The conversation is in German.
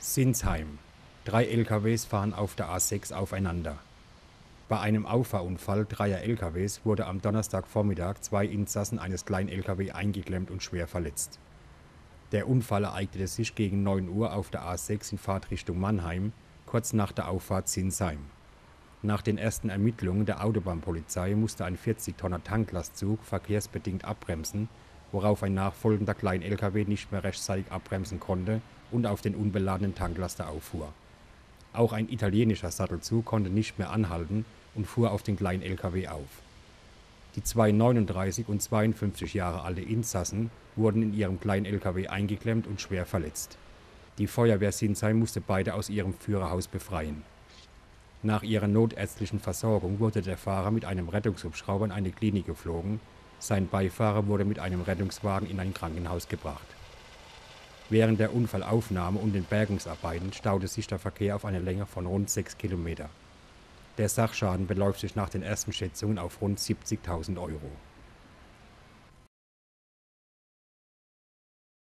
Sinsheim. Drei LKWs fahren auf der A6 aufeinander. Bei einem Auffahrunfall dreier LKWs wurde am Donnerstagvormittag zwei Insassen eines kleinen LKW eingeklemmt und schwer verletzt. Der Unfall ereignete sich gegen 9 Uhr auf der A6 in Fahrtrichtung Mannheim, kurz nach der Auffahrt Sinsheim. Nach den ersten Ermittlungen der Autobahnpolizei musste ein 40-Tonner Tanklastzug verkehrsbedingt abbremsen, worauf ein nachfolgender Klein-LKW nicht mehr rechtzeitig abbremsen konnte und auf den unbeladenen Tanklaster auffuhr. Auch ein italienischer Sattelzug konnte nicht mehr anhalten und fuhr auf den kleinen LKW auf. Die zwei 39 und 52 Jahre alte Insassen wurden in ihrem kleinen LKW eingeklemmt und schwer verletzt. Die Feuerwehr Sinsheim musste beide aus ihrem Führerhaus befreien. Nach ihrer notärztlichen Versorgung wurde der Fahrer mit einem Rettungshubschrauber in eine Klinik geflogen, sein Beifahrer wurde mit einem Rettungswagen in ein Krankenhaus gebracht. Während der Unfallaufnahme und den Bergungsarbeiten staute sich der Verkehr auf eine Länge von rund 6 Kilometer. Der Sachschaden beläuft sich nach den ersten Schätzungen auf rund 70.000 Euro